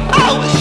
Oh.